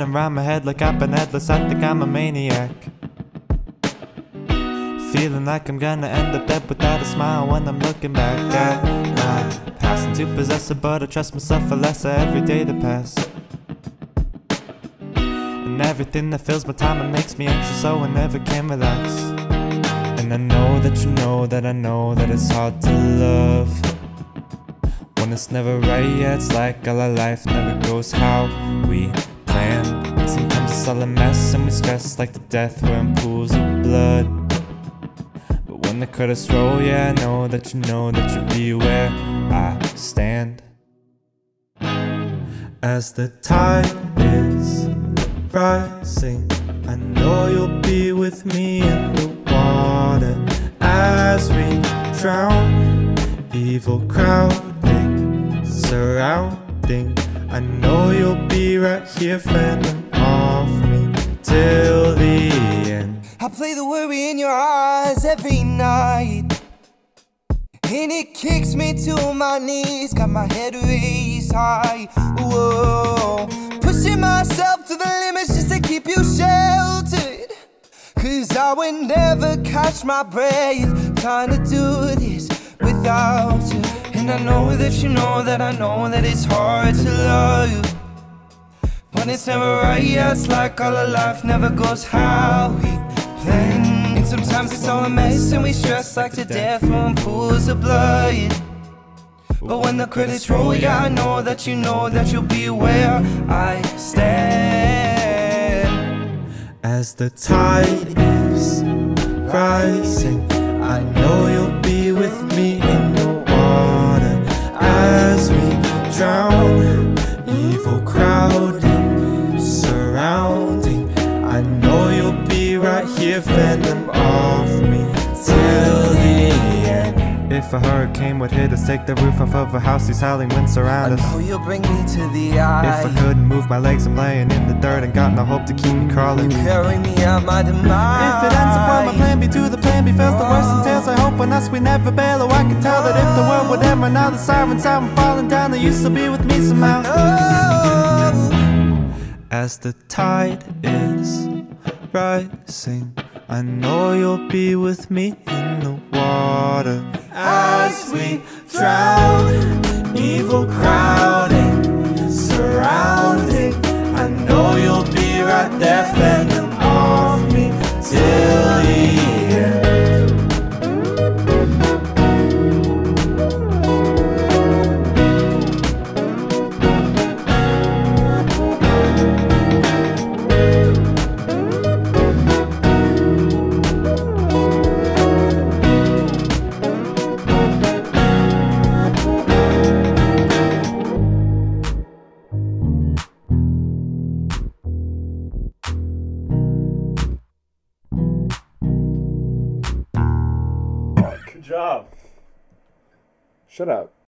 running around my head like I've been headless. I think I'm a maniac. Feeling like I'm gonna end up dead without a smile when I'm looking back at my past. I'm too possessive, but I trust myself for less every day that pass. And everything that fills my time and makes me anxious, so I never can relax. And I know that you know that I know that it's hard to love. When it's never right, yeah, it's like all our life never goes how we it's all a mess and we stress like the death we're in pools of blood. But when the credits roll, yeah, I know that you know that you'll be where I stand. As the tide is rising, I know you'll be with me in the water as we drown. Evil crowding, surrounding. I know you'll be right here, me till the end. I play the worry in your eyes every night. And it kicks me to my knees, got my head raised high. Whoa, pushing myself to the limits just to keep you sheltered. Cause I would never catch my breath trying to do this without you. And I know that you know that I know that it's hard to love. When it's never right, yeah, it's like all our life never goes how we planned. And sometimes it's all a mess and we stress like to death from pools of blood. But when the credits roll, yeah, I know that you know that you'll be where I stand. As the tide is rising, I know you'll be with me in the water as we drown. Evil crowding, right here, fending off me till the end. If a hurricane would hit us, take the roof off of a house, these howling winds I surround us. know you'll bring me to the If I couldn't move my legs, I'm laying in the dirt and got no hope to keep me crawling. Carry me out my demise. If it ends up on my plan B to the plan B fails, the worst entails. I hope on us we never bail. Oh, I can tell that if the world would end now, the sirens sound falling down. They used to be with me somehow. As the tide is rising, I know you'll be with me in the water. As we drown, evil crowding, surrounding. I know you'll be right there, job. Shut up.